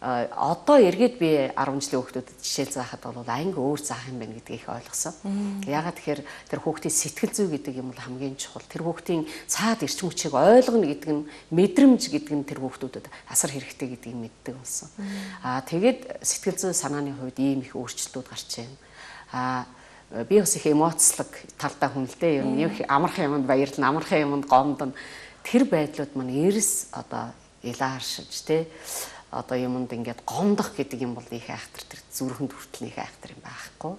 одоо эргээд би 10 жилийн хүүхдүүдэд жишээ заахад бол анги өөр заах юм байна гэдгийг их ойлгосон. Ягаад тэгэхээр тэр хүүхдийн сэтгэл зүй гэдэг юм бол хамгийн чухал. Тэр хүүхдийн цаад эрчим хүчийг ойлгоно гэдэг нь мэдрэмж гэдэг нь тэр хүүхдүүдэд асар хэрэгтэй гэдгийг мэддэг болсон. Аа тэгээд сэтгэл зүй санааны хувьд ийм их өөрчлөлтүүд гарч байна. Аа би бас их эмоцлог талдаа хүн л дээ. Ер нь их амархан юмд баярлна, амархан юмд гомдно. Тэр байдлууд маань эрс одоо илааршиж тий одоо юмд ингээд гомдох гэдэг юм бол их айхтар тэр зүрхэнд хүртэл их айхтар юм байхгүй.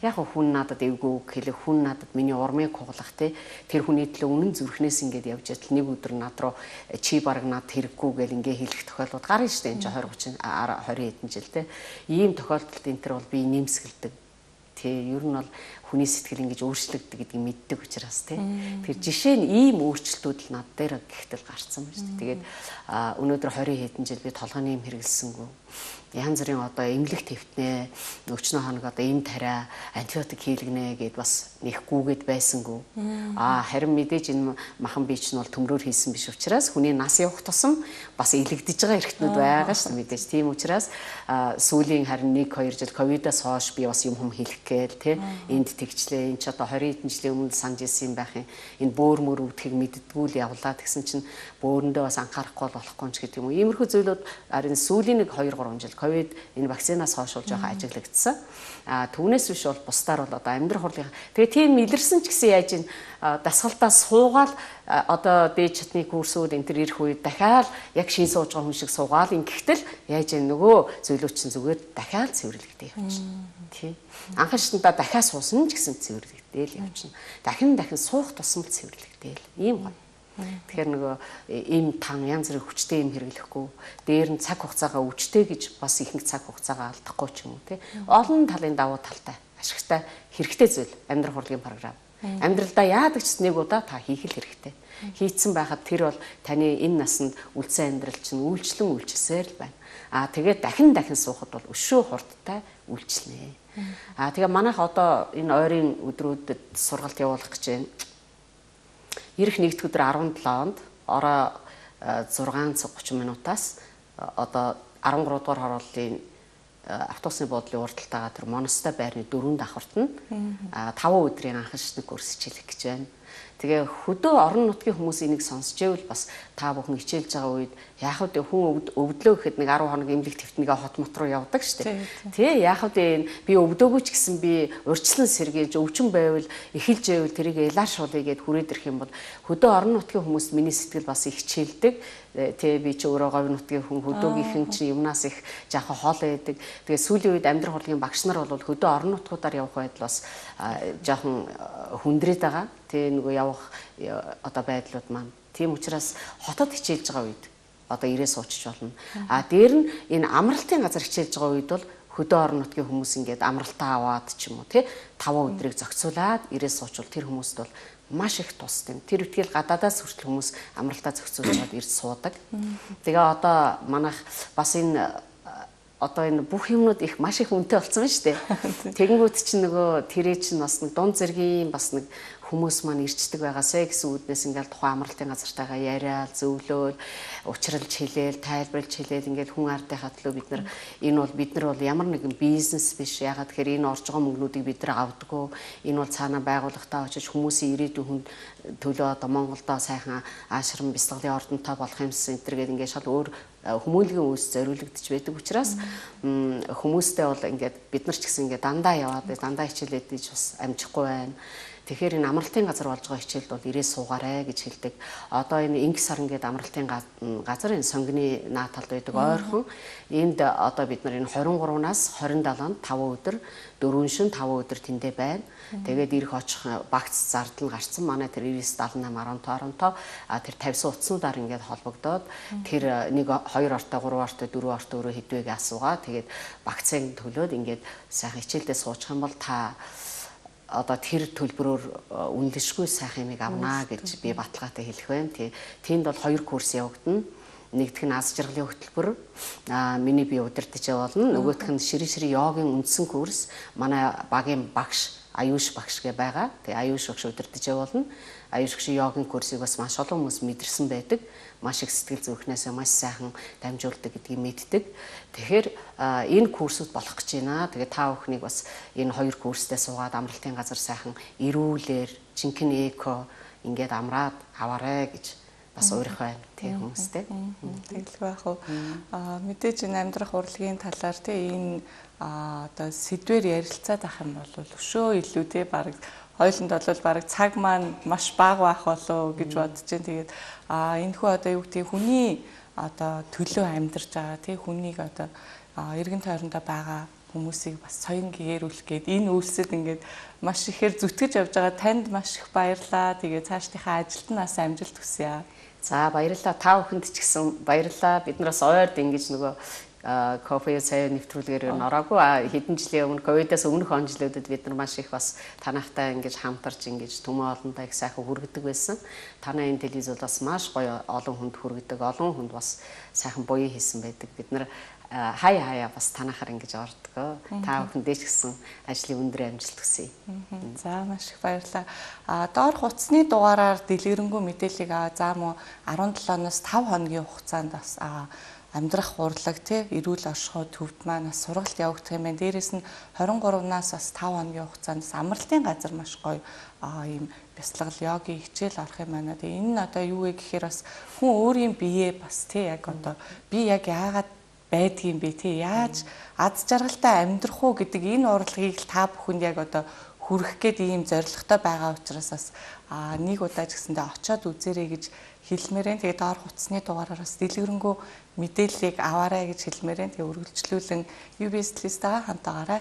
Яг хүн надад эвгүй хэлэх хүн надад миний урмыг хуглах те тэр хүний төлөө үнэн зүрхнээс ингээд явж ятал нэг өдөр над руу чи баг над хэрэггүй гэл ингээ хэлэх тохиолдлууд гарна шүү дээ энэ 20 30 20 хэдэн жил те ийм тохиолдолд энэ төр бол би нэмсгэлдэг тий ер нь бол хүний сэтгэл ингэж өөрчлөгддөг гэдгийг мэддэг учраас тий. Тэгэхээр жишээ нь ийм өөрчлөлтүүд л над дээр гихтэл гарцсан байна шүү дээ. Тэгээд өнөөдөр 20 хэдэн жил би толгойн юм хэрэгэлсэнгүй. Янз бүрийн одоо эмнэлэг твтнэ өчнөө хоног одоо эм тариа антибиотик хийлгэнэ гэд бас нэхгүйгээд байсангүй. А харин мэдээж энэ махан бич нь бол төмрөөр хийсэн биш учраас хүний нас явах тусам бас илэгдэж байгаа эргэтнүүд байгаа шүү дээ мэдээж. Тийм учраас сүүлийн харин 1 2 жил ковидоос хойш би бас юм хүм хэлэх гээл те энд тэгчлээ энэ ч одоо 20 хэдэн жилийн өмнө санаж ирсэн юм байх юм. Энэ бөөр мөр өвдөхийг мэддгүү л явлаа тэгсэн чинь бөөрөндөө бас анхаарахгүй болохгүй ч гэдэг юм уу. Иймэрхүү зүйлүүд харин сүүлийн нэг 2 3 жил ковид энэ вакцинаас хойш бол жоохон ажиглагдсан. А түүнээс биш бол бусдаар бол одоо амьдрах хурлын тэгээ тийм илэрсэн ч гэсэн яаж ин дасгалтаа суугаал одоо дээд чатны курсүүд энэ төр ирэх үед дахиад яг шин сууж байгаа хүн шиг суугаал ингэхтэл яаж ин нөгөө зөвлөч чинь зүгээр дахиад цэвэрлэгдээ явчихна. Тий. Анхан шатанда дахиад суусан ч гэсэн цэвэрлэгдээл явчихна. Дахин дахин суух тусам цэвэрлэгдээл. Ийм гоё. Тэгэхээр нөгөө им тан янз бүрийн хүчтэй юм хэрэглэхгүй дээр нь цаг хугацаагаа өвчтэй гэж бас ихэнх цаг хугацаагаа алдахгүй ч юм уу тий. Олон талын давуу талтай ашигтай хэрэгтэй зүйл амьдрах хурлын програм. Амьдралдаа яадаг ч нэг удаа та хийх л хэрэгтэй. Хийцэн байхад тэр бол таны энэ насанд үлдсэн амьдрал чинь үйлчлэн үйлчсээр л байна. Аа тэгээд дахин дахин суухад бол өшөө хурдтай үйлчлэнэ. Аа тэгээ манайх одоо энэ ойрын өдрүүдэд сургалт явуулах гэж байна Ирэх нэгд өдөр 17-нд ороо 6 цаг 30 минутаас одоо 13 дугаар хорооллын автобусны буудлын урдталтайгаа тэр Моностой байрны дөрөв давхарт нь 5 өдрийн анхан шатны курс хичээлэх гэж байна. Тэгээ хөдөө орон нутгийн хүмүүс энийг сонсч байвал бас та бүхэн хичээлж байгаа үед яах вэ хүн өвдлөө гэхэд нэг 10 хоног эмнэлэг твтнийгээ хот мот руу явдаг шүү дээ. Тэ яах вэ би өвдөөгүй ч гэсэн би урьдчилан сэргийлж өвчин байвал эхэлж байвал тэрийг эларшуулъя гэд хүрээд ирэх юм бол хөдөө орон нутгийн хүмүүс миний сэтгэл бас их хичээлдэг. Тэ би ч өөрөө говь нутгийн хүн хөдөөгийнхэн чинь юмнаас их жаахан хол байдаг. Тэгээ сүүлийн үед амьдрах хурлын багш нар бол хөдөө орон нутгуудаар явах байдал бас жаахан хүндрээд байгаа. Тэ нөгөө явах одоо байдлууд маань. Тийм учраас хотод хичээлж байгаа үед одоо ирээ суучч болно. А дээр нь энэ амралтын газар хичээлж байгаа үед бол хөдөө орон нутгийн хүмүүс ингээд амралтаа аваад ч юм уу тий 5 өдрийг зохицуулаад ирээ суучвал тэр хүмүүст бол маш их тусд юм. Тэр үтгэл гадаадаас хүртэл хүмүүс амралтаа зохицуулж ирж суудаг. Тэгээ одоо манайх бас энэ одоо энэ бүх юмнууд их маш их үнэтэй болсон байна шүү дээ. [LAUGHS] Тэгэнгүүт чинь нөгөө тэрээ чинь бас нэг дунд зэргийн бас нэг хүмүүс маань ирчдэг байгаасэ гэсэн үднээс ингээл тухайн амралтын газартайгаа яриад зөвлөөл учралж хэлээл тайлбарлаж хэлээл ингээл хүн ардынхаа төлөө бид нар энэ бол бид нар бол ямар нэгэн бизнес биш. Ягаад тэгэхээр энэ орж байгаа мөнгнүүдийг бид нар авдаггүй. Энэ бол цаана байгууллагатаа очиж хүмүүсийн ирээдүйн хүнд төлөө одоо Монголдо сайхан аашрам бяцлаглалын ордонтой болох юмсан энэ төр гэдэг ингээд шал өөр хүмүүнлэгийн үс зориулагдж байдаг учраас хүмүүстэй бол ингээд бид нар ч гэсэн ингээд дандаа яваад дандаа хичээлээд гэж бас амжихгүй байна Тэгэхээр энэ амралтын газар болж байгаа хичээлд бол ирээ суугаарэ гэж хэлдэг. Одоо энэ инг сарн гэдэг амралтын газар энэ сонгины нааталд байдаг ойрхон. Энд одоо бид нар энэ 23-наас 27-нд 5 өдөр, 4 шин 5 өдөр тэндээ байна. Тэгээд ирэх очих багц зардал гарцсан. Манай тэр 9978 15 15 а тэр 50 утаснуудаар ингээд холбогдоод тэр нэг 2 ортой, 3 ортой, 4 ортой өөрөө хэдвэгээ асуугаа. Тэгээд багцыг төлөөд ингээд сайхан хичээлдээ суучих юм бол та одоо тэр төлбөрөөр э, үнэлшгүй сайхан юмыг авнаа гэж би баталгаатай хэлэх. Тий. Тэнд бол хоёр курс явагдана. Нэгдүг нь аз жаргалын хөтөлбөр. Аа миний би удирдах болно. Нөгөөх нь ширээ ширээ йогийн үндсэн курс. Манай багийн багш Аюуш багш гэ байгаа. Тэгээ Аюуш багш удирдах болно. Багш йогийн курсыг бас маш олон хүмүүс мэдэрсэн байдаг. маш их сэтгэл зүрхнээсээ маш сайхан дамжуулдаг гэдгийг мэддэг. Тэгэхээр энэ курсууд болох гэж байна. Тэгээд та бүхнийг бас энэ хоёр курстэй суугаад амралтын газар сайхан эрүүлэр, жинхэнэ эко ингээд амраад аваарэ гэж бас уурах байна тий хүмүүстэй. Тэгэлгүй байх уу. Аа мэдээж энэ амьдрах урлагийн талаар тий энэ одоо сэдвэр ярилцаад ах юм бол өшөө илүү тий баг хоёуланд бол баг цаг маань маш бага байх болоо гэж бодож байна. Тэгээд а энэ хүү одоо юу гэдэг хүний одоо төлөө амьдарч байгаа тий хүнийг одоо эргэн тойрондоо байгаа хүмүүсийг бас соён гээрүүлэх гээд энэ үйлсэд ингээд маш ихээр зүтгэж явж байгаа танд маш их баярлаа. Тэгээ цаашдынхаа бас амжилт хүсье. За баярлалаа. Та бүхэнд ч гэсэн баярлалаа. Бид нараас ойрд ингэж нөгөө кофе сая нэвтрүүлгээр нь ороогүй хэдэн жилийн өмнө ковидаас өмнөх он жилүүдэд бид нар маш их бас танахтай ингэж хамтарч ингэж төмөө олонтой их сайхан хүргэдэг байсан. Танай энэ телевиз бол бас маш гоё олон хүнд хүргэдэг, олон хүнд бас сайхан буян хийсэн байдаг. Бид нар хаяа хаяа бас танахаар ингэж ордгоо. Та бүхэн дээш гисэн ажлын өндөр амжилт хүсье. За маш их баярлалаа. А доор хуцсны дугаараар дэлгэрэнгүй мэдээллийг аваа заа мó 17-оноос 5 хоногийн хугацаанд бас амьдрах урлаг тий эрүүл оршихуй төвд маань бас сургалт явагдах юм байна. Дээрээс нь 23-наас бас 5 хоногийн хугацаанд амралтын газар маш гоё ийм бяцлагал йогийн хичээл орох юм байна. Тэгээ энэ нь одоо юу вэ гэхээр бас хүн өөрийн биеэ бас тий яг одоо би яг яагаад байдгийм бэ тий яаж аз жаргалтай амьдрах уу гэдэг энэ урлагийг л та бүхэнд яг одоо хүрэх гээд ийм зоригтой байгаа учраас бас нэг удаа ч гэсэндээ очиод үзээрэй гэж хэлмээрэн тэгээд доор хуцсны дугаараас дэлгэрэнгүй мэдээллийг аваарай гэж хэлмээрэн тэгээд үргэлжлүүлэн UBS листага хамтаагаараа